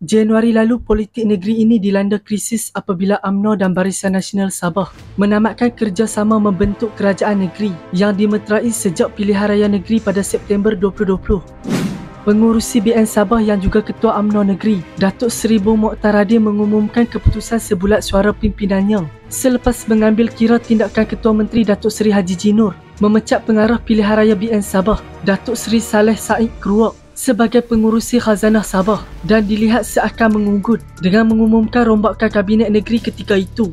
Januari lalu, politik negeri ini dilanda krisis apabila UMNO dan Barisan Nasional Sabah menamatkan kerjasama membentuk kerajaan negeri yang dimeterai sejak pilihan raya negeri pada September 2020. Pengurusi BN Sabah yang juga Ketua UMNO Negeri, Datuk Seri Bung Moktaradi mengumumkan keputusan sebulat suara pimpinannya selepas mengambil kira tindakan Ketua Menteri Datuk Seri Haji Jinur memecat pengarah pilihan raya BN Sabah, Datuk Seri Saleh Said Keruak sebagai pengurusi khazanah Sabah dan dilihat seakan mengunggut dengan mengumumkan rombakan kabinet negeri ketika itu.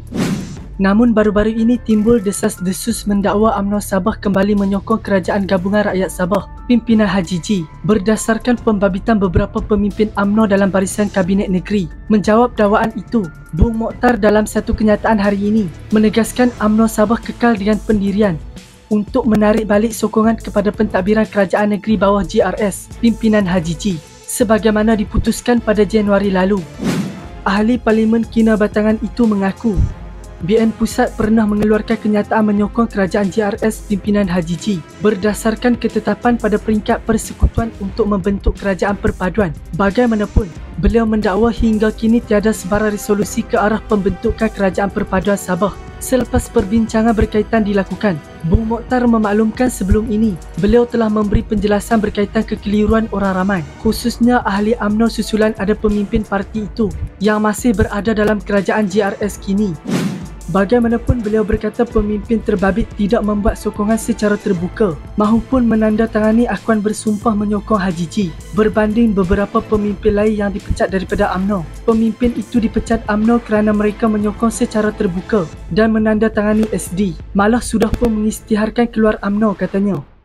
Namun baru-baru ini timbul desas-desus mendakwa UMNO Sabah kembali menyokong Kerajaan Gabungan Rakyat Sabah pimpinan Haji Ji berdasarkan pembabitan beberapa pemimpin UMNO dalam barisan Kabinet Negeri. Menjawab dakwaan itu, Bung Mokhtar dalam satu kenyataan hari ini menegaskan UMNO Sabah kekal dengan pendirian untuk menarik balik sokongan kepada pentadbiran kerajaan negeri bawah GRS pimpinan Haji Ji sebagaimana diputuskan pada Januari lalu. Ahli Parlimen Kina Batangan itu mengaku BN Pusat pernah mengeluarkan kenyataan menyokong kerajaan GRS pimpinan Haji Ji berdasarkan ketetapan pada peringkat persekutuan untuk membentuk kerajaan perpaduan. Bagaimanapun, beliau mendakwa hingga kini tiada sebarang resolusi ke arah pembentukan kerajaan perpaduan Sabah selepas perbincangan berkaitan dilakukan. Bung Mokhtar memaklumkan sebelum ini, beliau telah memberi penjelasan berkaitan kekeliruan orang ramai, khususnya ahli UMNO susulan ada pemimpin parti itu yang masih berada dalam kerajaan GRS kini. Bagaimanapun beliau berkata pemimpin terbabit tidak membuat sokongan secara terbuka mahupun menandatangani akuan bersumpah menyokong Haji Ji berbanding beberapa pemimpin lain yang dipecat daripada AMNO. Pemimpin itu dipecat AMNO kerana mereka menyokong secara terbuka dan menandatangani SD. Malah sudah pun mengisytiharkan keluar AMNO katanya.